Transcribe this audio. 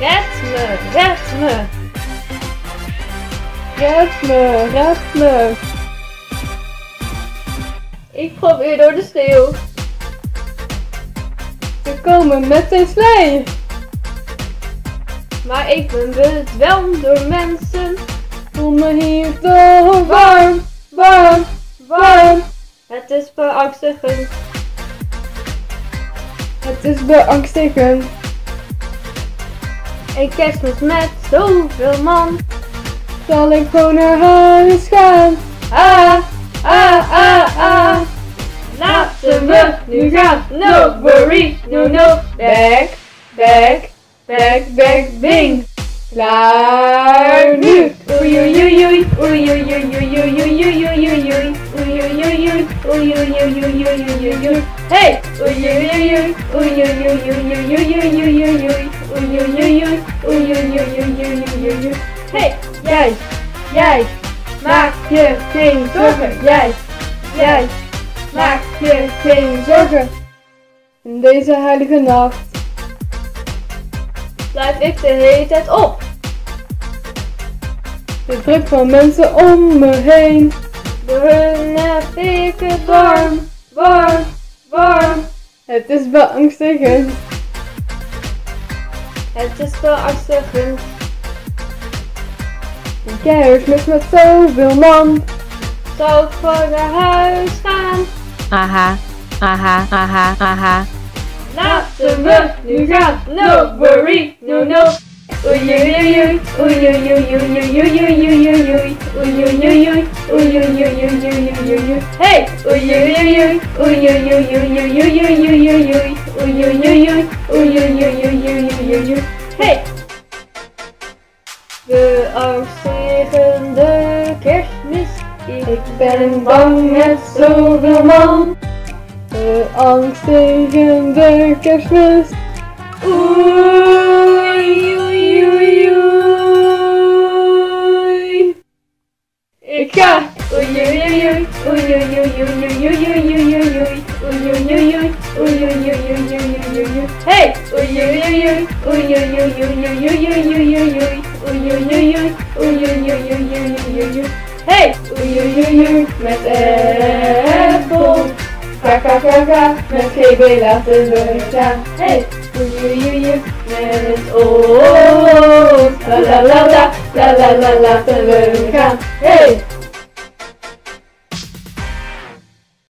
Red me, red me. Red me, red me. Ik probeer door de sneeuw. Ze komen met zijn slee. Maar ik ben bedwelmd door mensen. Voel me hier toch warm, warm, warm. Het is beangstigend. Het is beangstigend. Ik kerstmis met zoveel man. Zal ik gewoon naar huis gaan? Ah, ah, ah, ah. Laten we nu gaan. No worry, no, no. Back, back, back, back, bing. Klaar nu. Oei oei oei oei oei oei oei oei oei oei oei oei oei oei Jij! Maak je geen zorgen! Jij! Jij! Maak je geen zorgen! In deze heilige nacht. Blijf ik de hele tijd op! De druk van mensen om me heen. Door hun heb ik het warm, warm, warm. Het is beangstigend. Het is beangstigend. Ja już myśmy sobie mam So for the house staan Aha, aha, aha, aha Laatste we nu gaat No worry, no no Hey! Ik ben bang met zoveel man. Beangstigende kerstmis. Oei, oei, oei, oei. Ik ga. Oei, oei, oei, oei, oei, oei, oei, oei, oei, oei, oei. Hey! Oei, oei, oei, oei, oei, oei, oei, oei, oei, oei, oei, oei, oei, oei, oei, oei, oei, oei, oei, Apple. Ga, ga, ga, ga, met GB laten we gaan. Hey! Oei, oei, oei, oei, met ons. La, la, la, la, la, la, la, laten we gaan. Hey!